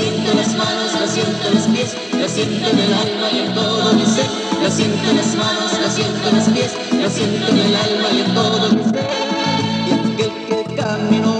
siento en las manos, la siento en los pies, la siento en el alma y en todo mi ser. La siento en las manos, la siento en los pies, la siento en el alma y en todo mi ser. Y aquel que caminó